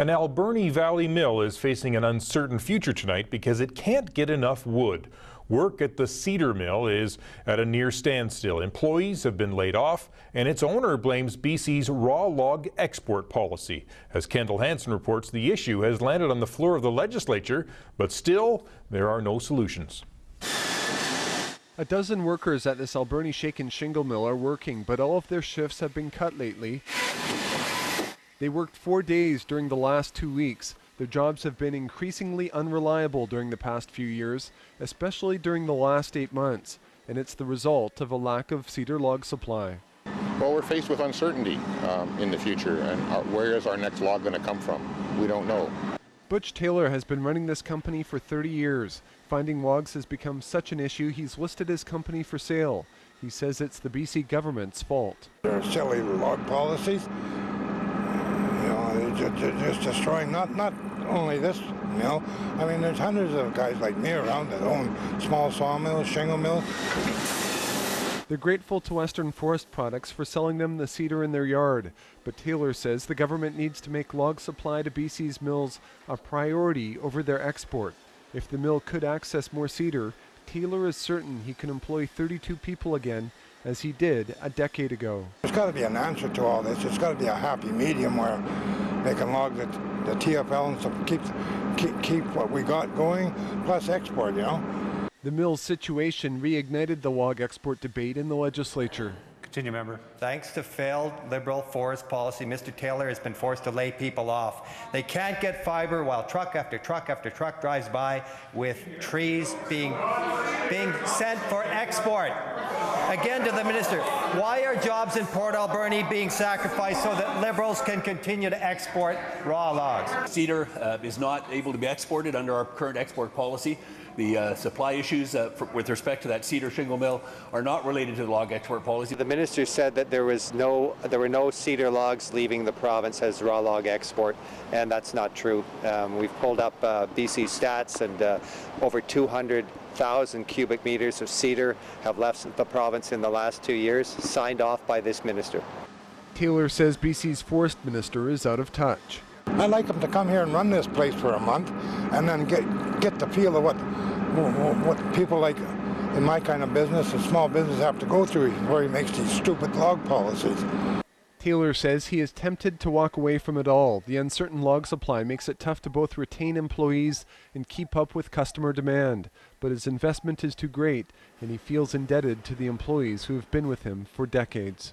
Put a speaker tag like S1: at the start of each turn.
S1: An Alberni Valley mill is facing an uncertain future tonight because it can't get enough wood. Work at the cedar mill is at a near standstill. Employees have been laid off, and its owner blames BC's raw log export policy. As Kendall Hanson reports, the issue has landed on the floor of the legislature, but still, there are no solutions.
S2: A dozen workers at this Alberni Shake and Shingle Mill are working, but all of their shifts have been cut lately. They worked four days during the last two weeks. Their jobs have been increasingly unreliable during the past few years, especially during the last eight months, and it's the result of a lack of cedar log supply.
S3: Well, we're faced with uncertainty um, in the future, and our, where is our next log going to come from? We don't know.
S2: Butch Taylor has been running this company for 30 years. Finding logs has become such an issue, he's listed his company for sale. He says it's the BC government's fault.
S4: There are silly log policies just, destroying not not only this mill. I mean, there's hundreds of guys like me around that own small sawmills, shingle mills.
S2: They're grateful to Western Forest Products for selling them the cedar in their yard, but Taylor says the government needs to make log supply to BC's mills a priority over their export. If the mill could access more cedar, Taylor is certain he can employ 32 people again as he did a decade ago.
S4: There's got to be an answer to all this. It's got to be a happy medium where they can log the, the TFL and stuff, keep, keep, keep what we got going, plus export, you know.
S2: The mill's situation reignited the log export debate in the legislature.
S5: Continue, member.
S6: Thanks to failed Liberal forest policy, Mr. Taylor has been forced to lay people off. They can't get fiber while truck after truck after truck drives by with trees being, being sent for export. Again to the minister, why are jobs in Port Alberni being sacrificed so that Liberals can continue to export raw logs?
S7: Cedar uh, is not able to be exported under our current export policy. The uh, supply issues uh, for, with respect to that cedar shingle mill are not related to the log export policy.
S8: The minister said that there was no, there were no cedar logs leaving the province as raw log export, and that's not true. Um, we've pulled up uh, BC stats, and uh, over 200 thousand cubic meters of cedar have left the province in the last two years, signed off by this minister.
S2: Taylor says BC's forest minister is out of touch.
S4: I'd like him to come here and run this place for a month and then get get the feel of what what people like in my kind of business and small business have to go through before he makes these stupid log policies.
S2: Taylor says he is tempted to walk away from it all. The uncertain log supply makes it tough to both retain employees and keep up with customer demand. But his investment is too great, and he feels indebted to the employees who have been with him for decades.